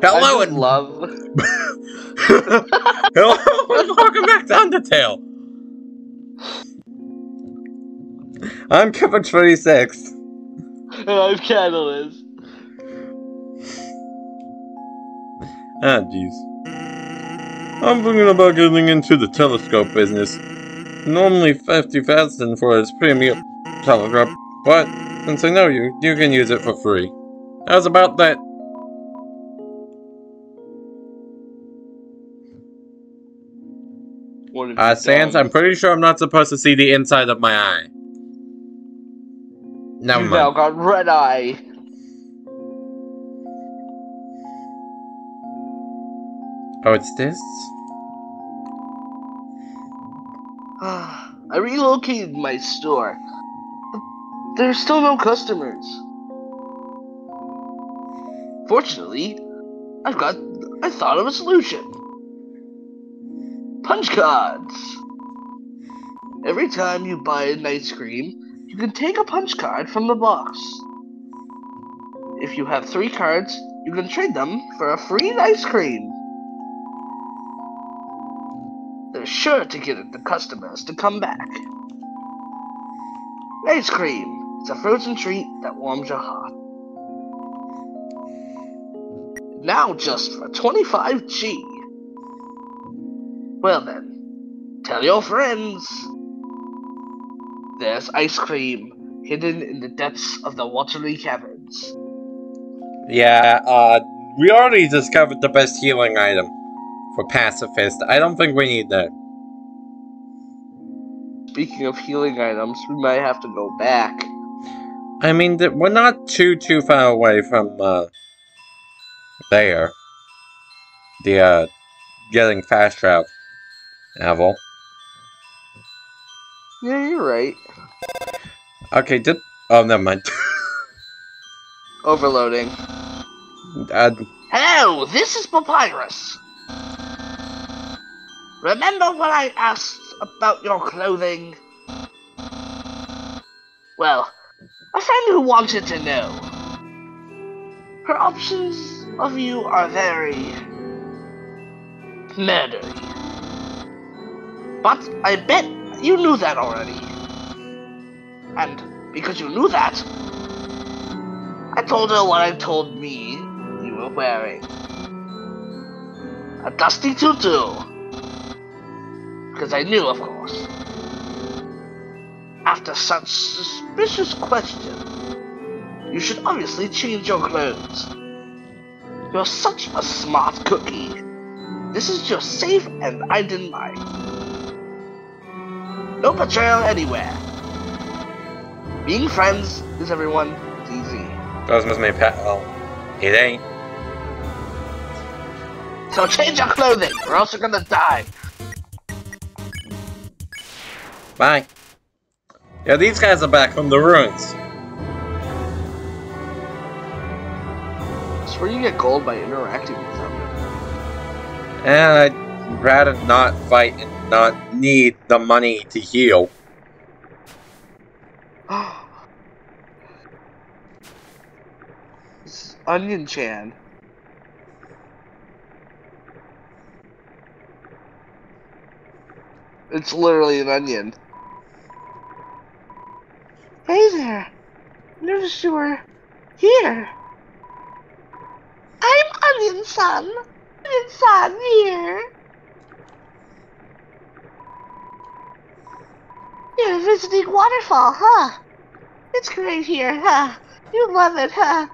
Hello and love. Hello and welcome back to Undertale. I'm Kevin 26. and I'm Catalyst. Ah, jeez. I'm thinking about getting into the telescope business. Normally 50,000 for its premium telescope, but since I know you, you can use it for free. How's about that? Have Uh, Sans. I'm pretty sure I'm not supposed to see the inside of my eye. Never you now mind. got red eye. Oh, it's this? I relocated my store. But there's still no customers. Fortunately, I've got I thought of a solution. Punch cards. Every time you buy an ice cream, you can take a punch card from the box. If you have three cards, you can trade them for a free ice cream. They're sure to get the customers to come back. Ice cream. It's a frozen treat that warms your heart. Now just for 25G. Well then, tell your friends. There's ice cream hidden in the depths of the watery caverns. Yeah, uh, we already discovered the best healing item for Pacifist. I don't think we need that. Speaking of healing items, we might have to go back. I mean, we're not too, too far away from, uh, there. The, uh, getting fast travel. Level. Yeah, you're right. Okay, did- oh, never mind. Overloading. uh, Hello, this is Papyrus. Remember when I asked about your clothing? Well, a friend who wanted to know. Her options of you are very murdery. But I bet you knew that already. And because you knew that, I told her what I told me you were wearing. A dusty tutu. Because I knew, of course. After such suspicious question, you should obviously change your clothes. You're such a smart cookie. This is your safe and I didn't lie. No betrayal anywhere. Being friends is everyone. Easy. those must be pa- well, it ain't. So change your clothing, or else you're gonna die. Bye. Yeah, these guys are back from the ruins. That's where you get gold by interacting with them. And I'd rather not fight and not need the money to heal. Onion Chan. It's literally an onion. Hey there. Noticed you were here. I'm Onionsan. Onion Sun here. You're visiting waterfall, huh? It's great here, huh? You love it, huh?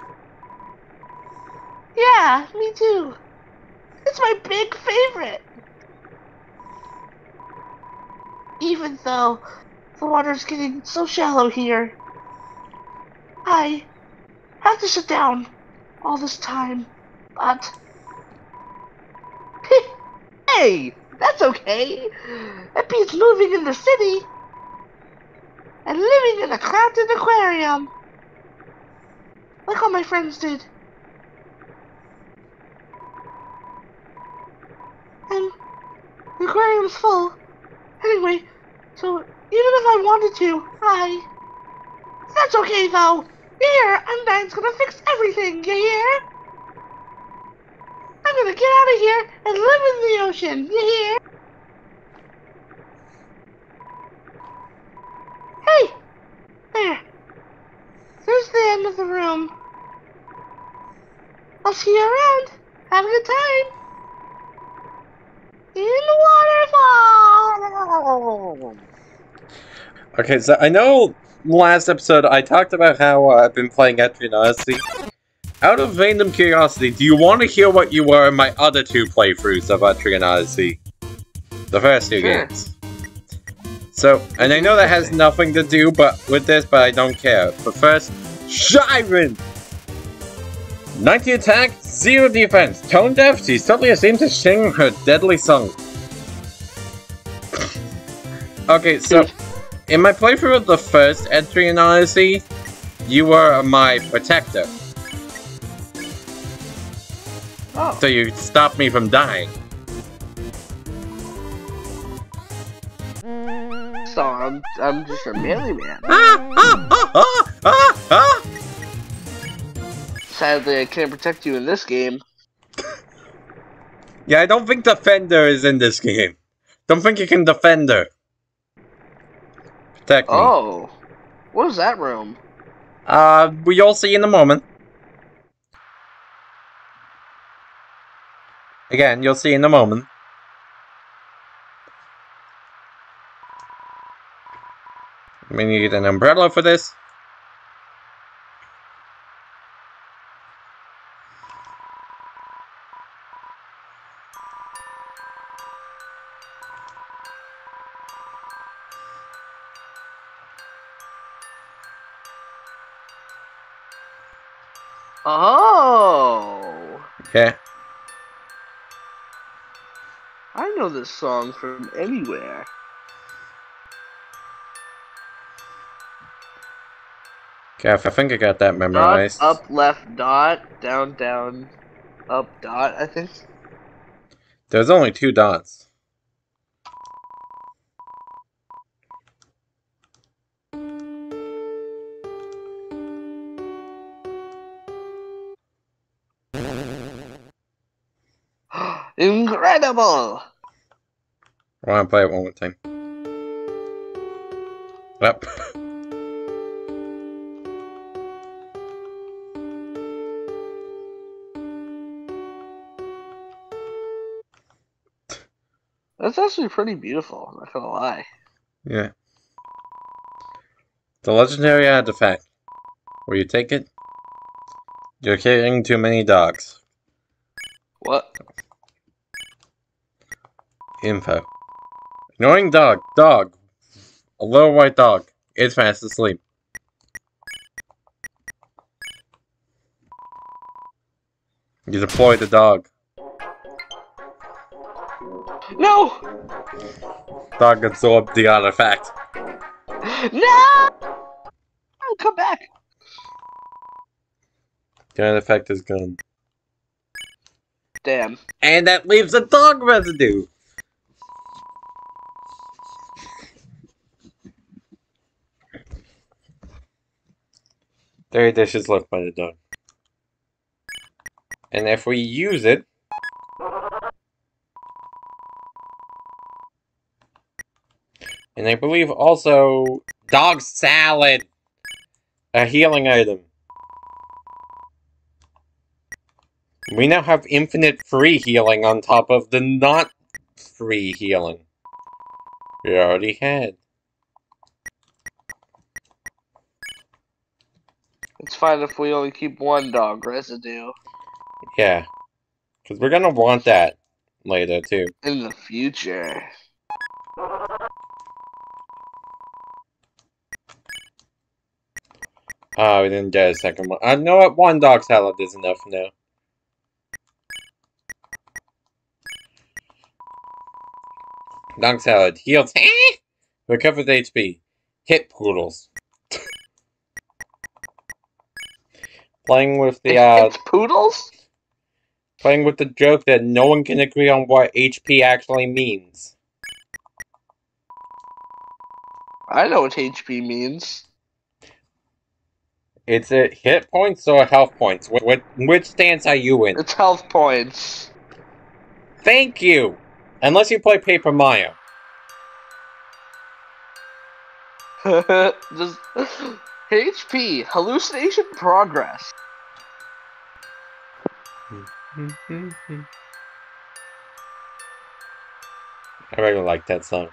Yeah, me too. It's my big favorite. Even though the water's getting so shallow here. I have to sit down all this time, but. hey, that's okay. That beats moving in the city and living in a crowded aquarium. Like all my friends did. And the aquarium's full. Anyway, so even if I wanted to, I. That's okay though. Here, Undyne's gonna fix everything, you hear? I'm gonna get out of here and live in the ocean. You hear? Hey! There. There's the end of the room. I'll see you around. Have a good time. In the waterfall. Okay, so I know last episode I talked about how uh, I've been playing Etrian Odyssey. Out of random curiosity, do you want to hear what you were in my other two playthroughs of Etrian Odyssey? The first two Sure. games. So, and I know that has nothing to do but with this, but I don't care. But first, Shiren! 90 attack, 0 defense. Tone deaf, she suddenly seems to sing her deadly song. okay, so in my playthrough of the first Etrian Odyssey, you were my protector, Oh. so you stopped me from dying. So I'm, I'm just a melee man. Ah, ah, ah, ah, ah, ah. Sadly, I can't protect you in this game. Yeah, I don't think Defender is in this game. Don't think you can defend her. Protect me. Oh. What is that room? Uh, we'll see in a moment. Again, you'll see in a moment. We need an umbrella for this. Oh. Okay. I know this song from anywhere. Okay, I think I got that Dot, memorized. up, left, dot, down, down, up, dot, I think. There's only two dots. Incredible! I want to play it one more time. Yep. That's actually pretty beautiful, I'm not gonna lie. yeah. The legendary artifact. Will you take it? You're carrying too many dogs. What? Info. Annoying dog. Dog. A little white dog. It's fast asleep. You deploy the dog. No! Dog absorbed the artifact. No! Oh, come back! The artifact is gone. Damn. And that leaves a dog residue! Three dishes left by the dog. And if we use it... And I believe also dog salad! A healing item. We now have infinite free healing on top of the not free healing. We already had. It's fine if we only keep one dog residue Yeah. Because we're gonna want that later, too. in the future. Oh, we didn't get a second one. I know what one dog salad is enough now. Dog salad heals. Recovers HP. Hit poodles. Playing with the uh, It's poodles? playing with the joke that no one can agree on what HP actually means. I know what HP means. It's a hit points or health points. Which, which, which stance are you in? It's health points. Thank you! Unless you play Paper Mario. Just HP hallucination progress. I really like that song.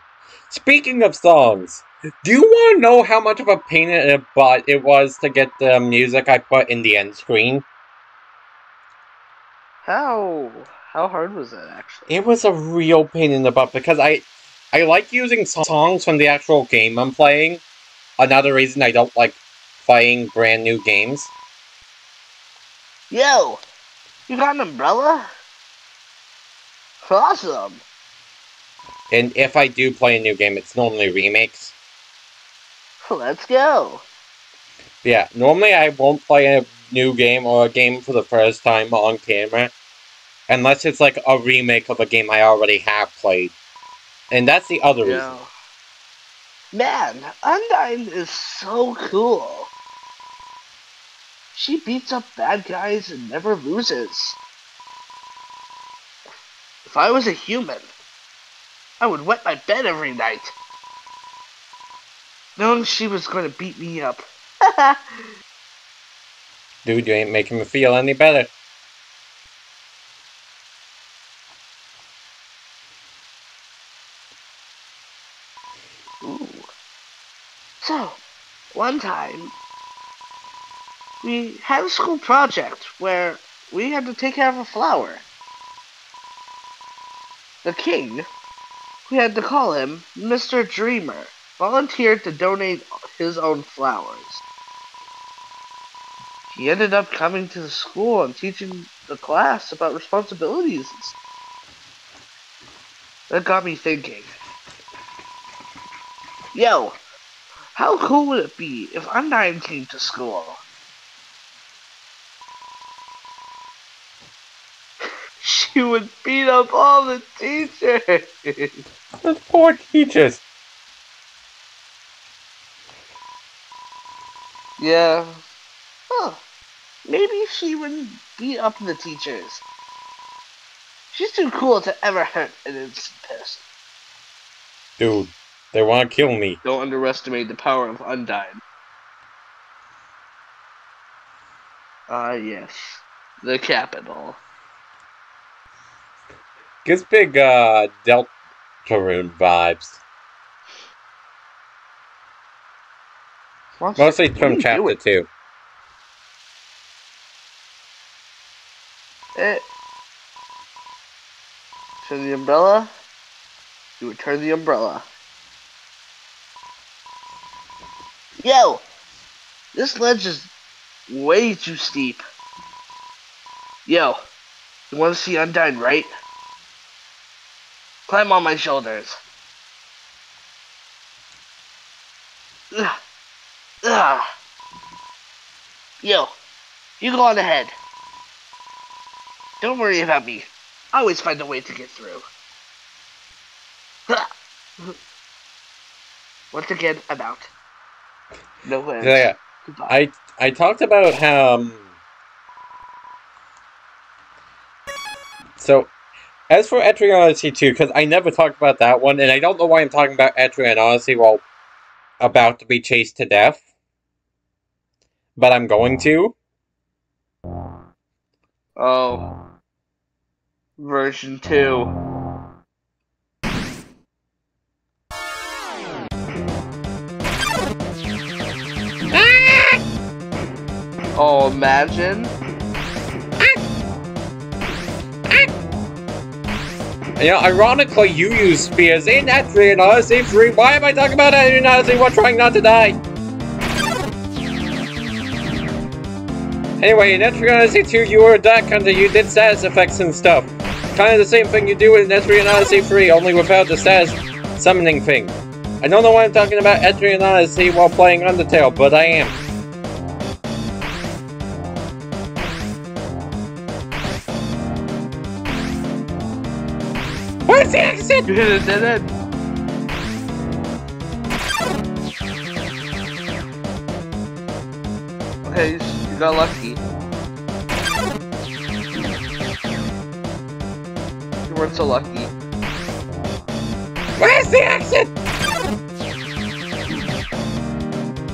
Speaking of songs, do you want to know how much of a pain in the butt it was to get the music I put in the end screen? How how hard was that actually? It was a real pain in the butt because I I like using songs from the actual game I'm playing. Another reason I don't like playing brand new games. Yo, you got an umbrella? Awesome. And if I do play a new game, it's normally remakes. Let's go. Yeah, normally I won't play a new game or a game for the first time on camera unless it's like a remake of a game I already have played. And that's the other reason. Man, Undyne is so cool. She beats up bad guys and never loses. If I was a human, I would wet my bed every night. Knowing she was going to beat me up. Dude, you ain't making me feel any better. Ooh. So, one time, we had a school project where we had to take care of a flower. The king, we had to call him Mr. Dreemurr, volunteered to donate his own flowers. He ended up coming to the school and teaching the class about responsibilities. That got me thinking. Yo, how cool would it be if Undyne came to school? she would beat up all the teachers. The poor teachers. Yeah. Huh. Maybe she wouldn't beat up the teachers. She's too cool to ever hurt an innocent person. Dude, they want to kill me. Don't underestimate the power of Undyne. Ah, yes. The capital. Gives big, uh, Deltarune vibes. What's- Mostly what from chapter doing? 2. Eh. Turn the umbrella. You would turn the umbrella. Yo! This ledge is way too steep. Yo, you want to see Undyne, right? Climb on my shoulders. Ugh. Ugh. Yo, you go on ahead. Don't worry about me. I always find a way to get through. Once again, I'm out. No way. Yeah. Goodbye. I I talked about how. Um, so, as for Etrian Odyssey 2, because I never talked about that one, and I don't know why I'm talking about Etrian Odyssey while about to be chased to death. But I'm going to. Oh. Version 2. Oh, imagine. Know, ironically, you use spears in Etrian Odyssey 3. Why am I talking about Etrian Odyssey while trying not to die? Anyway, in Etrian Odyssey 2, you were a Dark Hunter, you did status effects and stuff. Kind of the same thing you do in Etrian Odyssey 3, only without the status summoning thing. I don't know why I'm talking about Etrian Odyssey while playing Undertale, but I am. Where's the exit? You hit a dead end. Okay, you you got lucky. You weren't so lucky. Where's the exit?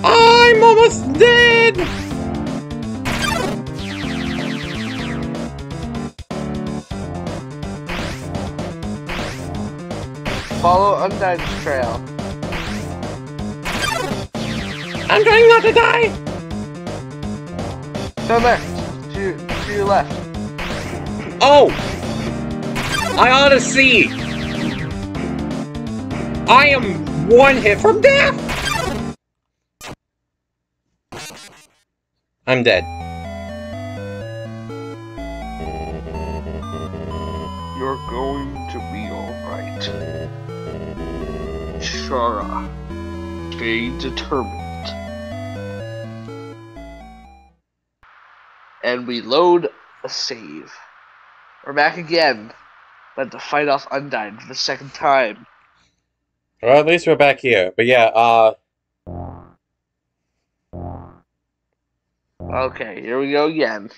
I'm almost dead! Follow Undyne's trail. I'm trying not to die! Go there. To, to your left. Oh! I ought to see! I am one hit from death! I'm dead. Chara. Stay determined. And we load a save. We're back again. But to fight off Undyne for the second time. Well, at least we're back here. But yeah, uh... Okay, here we go again.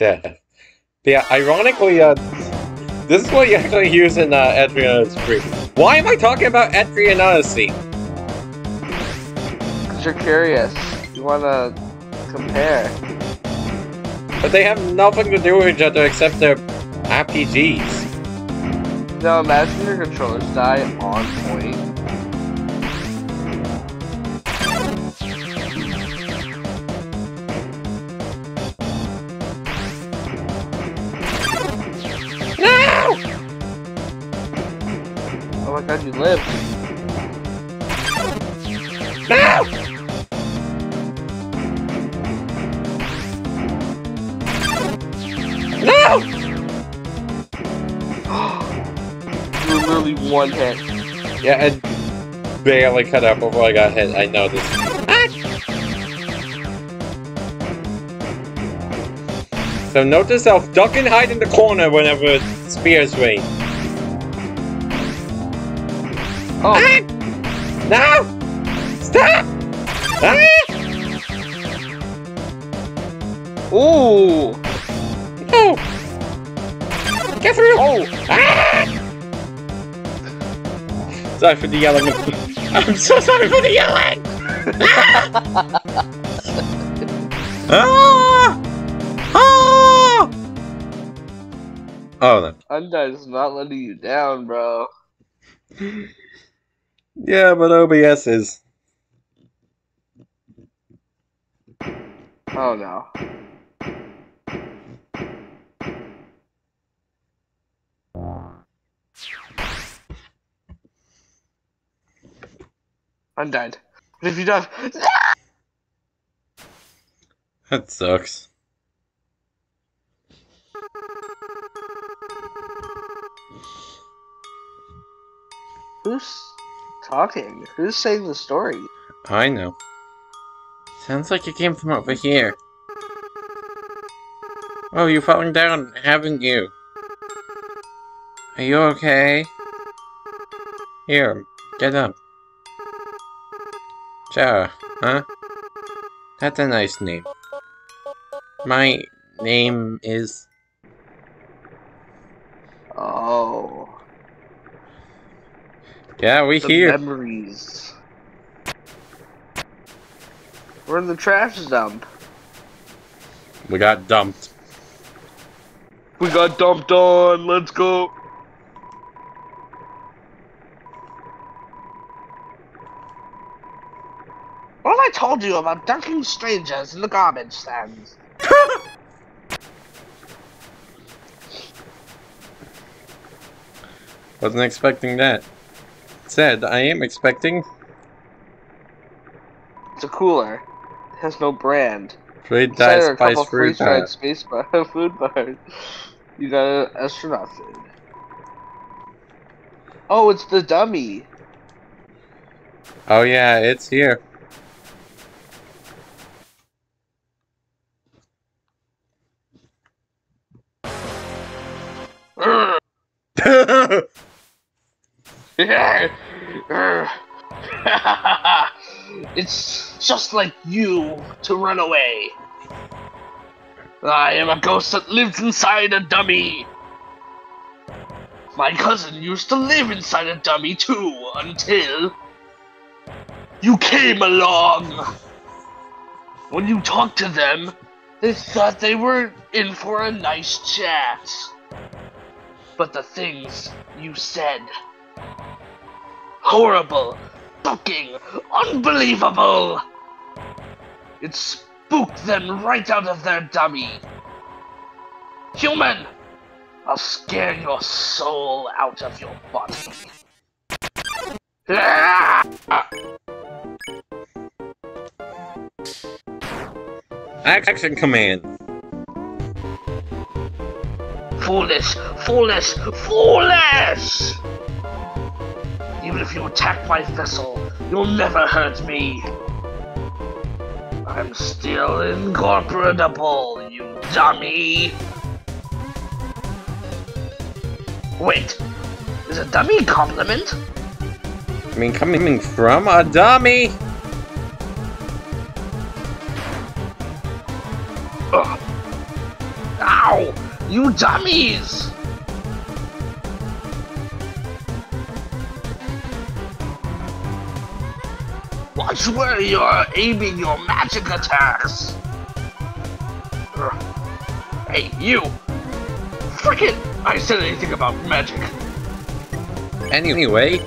Yeah. Yeah, ironically, uh... This is what you actually use in, uh, Etrian Odyssey. Why am I talking about Etrian Odyssey? Because you're curious. You wanna compare. But they have nothing to do with each other except they're RPGs. Now imagine your controllers die on point. Oh my you live. No! No! You were literally one hit. Yeah, and barely cut out before I got hit. I know this. Ah! So note to self, duck and hide in the corner whenever it spears me. Oh, Ah! No! Stop! Ah! ooh! No! Get through! Oh! Ah! Sorry for the yelling. I'm so sorry for the yelling! ah! Ah! Oh, no. Undyne's not letting you down, bro. Yeah, but OBS is. Oh no. I'm dead. What have you done? That sucks. Who's talking? Who's saying the story? I know. Sounds like it came from over here. Oh, you've fallen down, haven't you? Are you okay? Here, get up. Chara, huh? That's a nice name. My name is... Oh. Yeah, we The here. memories. We're in the trash dump. We got dumped. We got dumped on. Let's go. What have I told you about dunking strangers in the garbage stands? Wasn't expecting that. Said, I am expecting It's a cooler. It has no brand. Trade dice spice fruit bar. space bar food bars. You got an astronaut food. Oh, it's the dummy. Oh yeah, it's here. it's just like you to run away. I am a ghost that lives inside a dummy. My cousin used to live inside a dummy too, until you came along. When you talked to them, they thought they were in for a nice chat. But the things you said horrible, fucking unbelievable. It spooked them right out of their dummy. Human, I'll scare your soul out of your body. Ah! Action command. Foolish, foolish, foolish! If you attack my vessel, you'll never hurt me. I'm still incorporable, you dummy. Wait, is a dummy compliment? I mean, coming from a dummy. Ugh. Ow! You dummies! Watch where you're aiming your magic attacks! Ugh. Hey, you! Forget I said anything about magic. Anyway,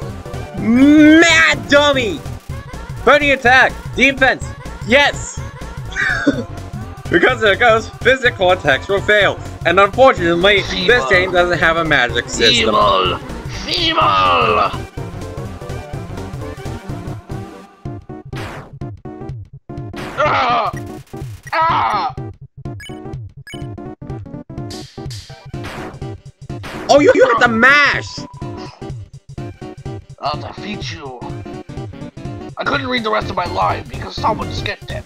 mad dummy. Burning attack, defense, yes. because of the ghost, physical attacks will fail, and unfortunately, this game doesn't have a magic system. Evil! Feeble! Oh, you, you have to mash. I'll defeat you. I couldn't read the rest of my line because someone skipped it.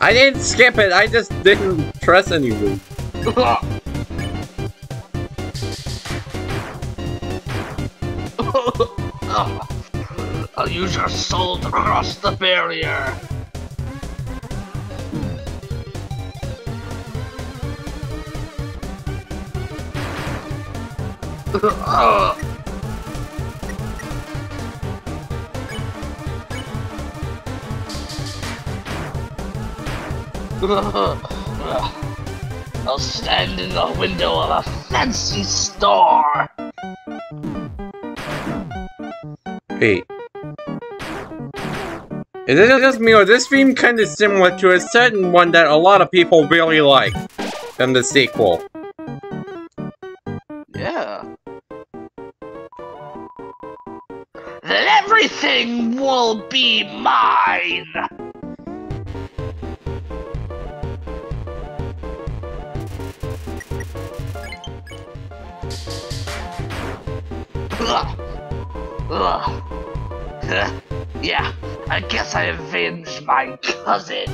I didn't skip it. I just didn't trust anything. I'll use your soul to cross the barrier. Uh. I'll stand in the window of a fancy store. Wait. Is it just me or this theme kind of similar to a certain one that a lot of people really like from the sequel? Everything will be mine. Ugh. Ugh. Yeah, I guess I avenged my cousin.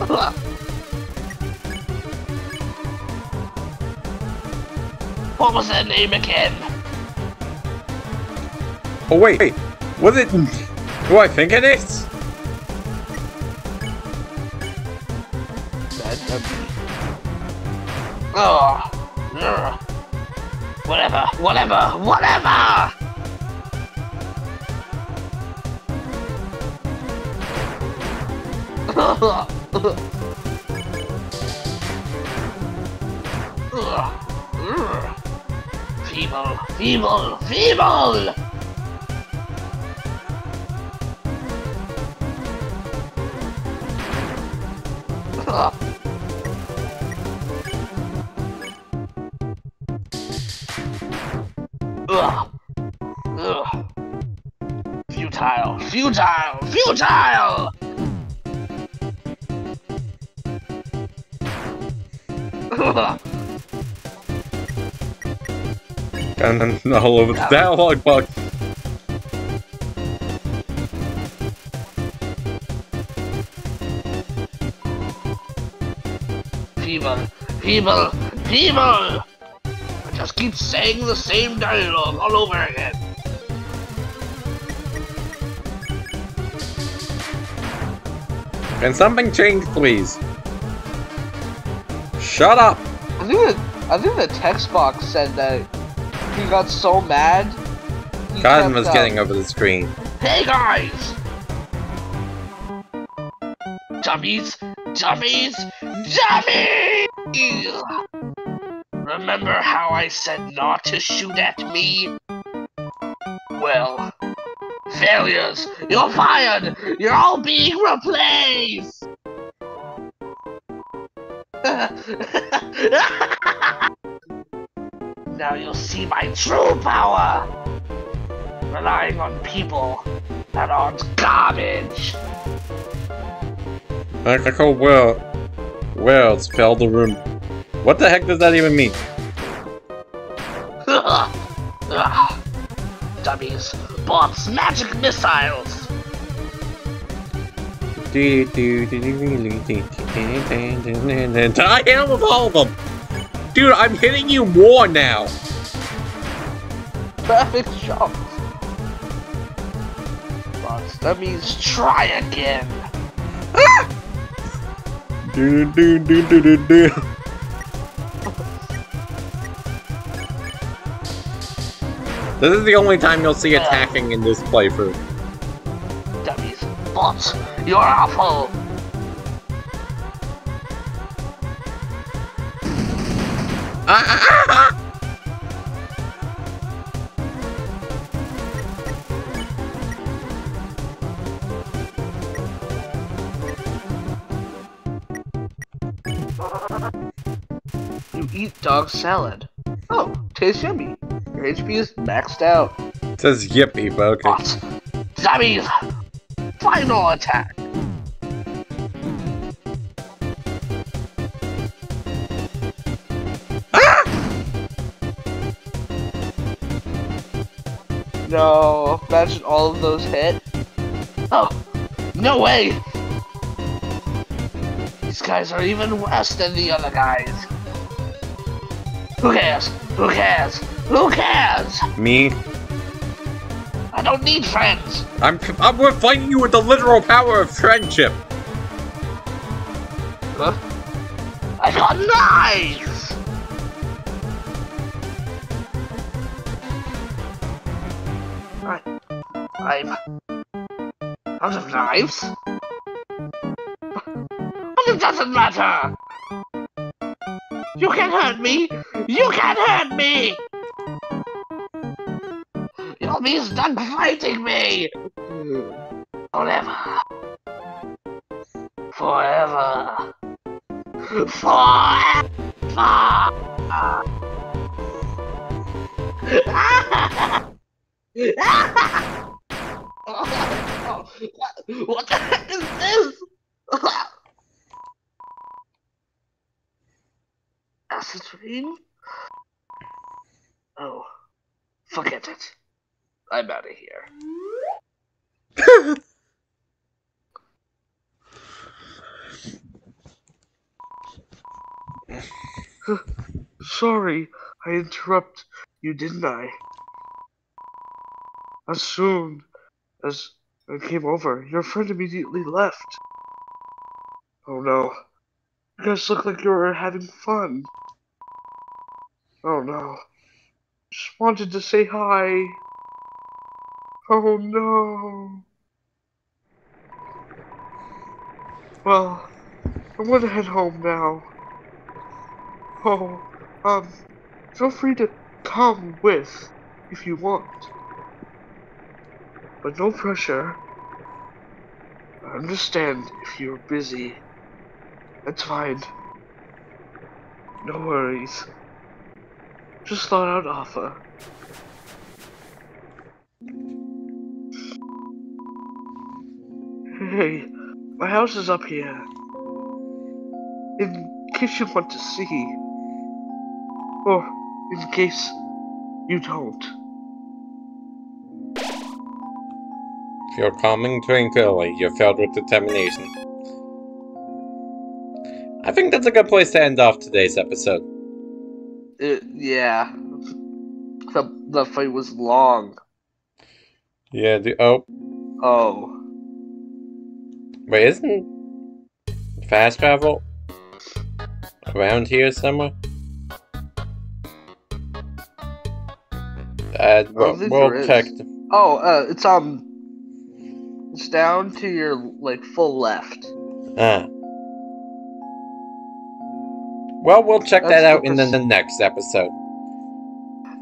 Ugh. What was her name again? Oh wait, wait, was it? Do I think it is? Oh, ugh. whatever, whatever, whatever. Feeble, feeble, feeble! Ugh. Ugh. Futile, futile, futile! Ugh. And all over the dialogue box. People, people, people! I just keep saying the same dialogue all over again. Can something change, please? Shut up! I think the, I think the text box said that he got so mad. Cotton kept, was uh, getting over the screen. Hey guys! Dummies! Dummies! Dummies! Remember how I said not to shoot at me? Well, failures! You're fired! You're all being replaced! now you'll see my true power! Relying on people that aren't garbage! Electrical world. Worlds fell the room. What the heck does that even mean? Dummies, bots, magic missiles! I hell with all of them! Dude, I'm hitting you more now! Perfect shot! Bots, dummies, try again! Ah! Do do do do do do. This is the only time you'll see attacking in this playthrough. Dummies, bots, you're awful! Ah, ah. You eat dog salad. Oh, tastes yummy. Your HP is maxed out. It says yippee, but okay. Dummies, final attack! No, imagine all of those hit. Oh, no way! These guys are even worse than the other guys. Who cares? Who cares? Who cares? Me? I don't need friends. I'm, I'm we're fighting you with the literal power of friendship. Huh? I got knives! I'm out of knives? But it doesn't matter! You can't hurt me! You can't hurt me! You'll be stuck fighting me! Forever. Forever. what the heck is this? Acid rain? Oh, forget it. I'm out of here. Sorry, I interrupt you, didn't I? As soon as I came over, your friend immediately left. Oh no. You guys look like you were having fun. Oh no. Just wanted to say hi. Oh no. Well, I'm gonna head home now. Oh, um, feel free to come with if you want. But no pressure. I understand if you're busy. That's fine. No worries. Just thought I'd offer. Hey, my house is up here. In case you want to see. Or in case you don't. Feel calming tranquilly. You're filled with determination. I think that's a good place to end off today's episode. Uh, yeah. The, the fight was long. Yeah, the oh Oh. wait, isn't fast travel? Around here somewhere? Uh, we'll, think we'll check. Oh, uh, it's um, it's down to your like full left. Ah. Well, we'll check That's that the out in the, the next episode.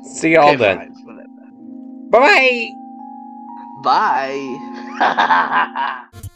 See y'all Okay, then. fine. Bye! Bye.